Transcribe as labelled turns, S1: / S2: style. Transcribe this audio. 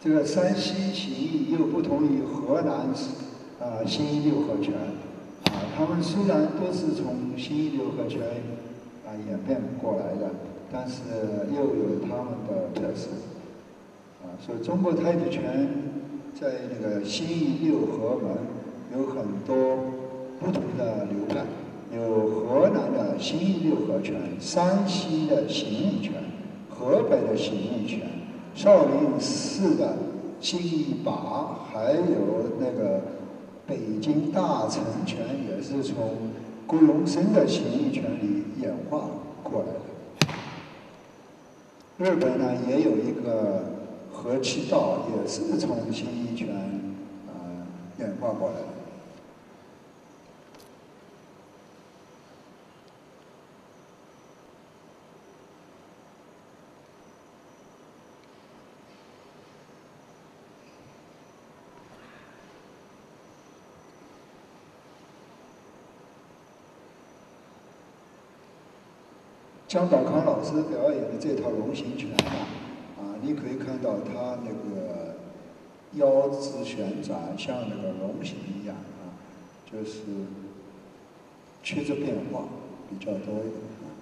S1: 这个山西形意又不同于河南啊形意六合拳，啊，他们虽然都是从形意六合拳啊演变过来的，但是又有他们的特色，啊，所以中国太极拳在那个形意六合门有很多不同的流派。有河南的新义六合拳，山西的形意拳，河北的形意拳，少林寺的形意把，还有那个北京大成拳，也是从古永生的形意拳里演化过来的。日本呢，也有一个和气道，也是从形意拳啊演化过来的。江宝康老师表演的这套龙形拳啊，啊，你可以看到他那个腰肢旋转像那个龙形一样啊，就是曲折变化比较多一点啊。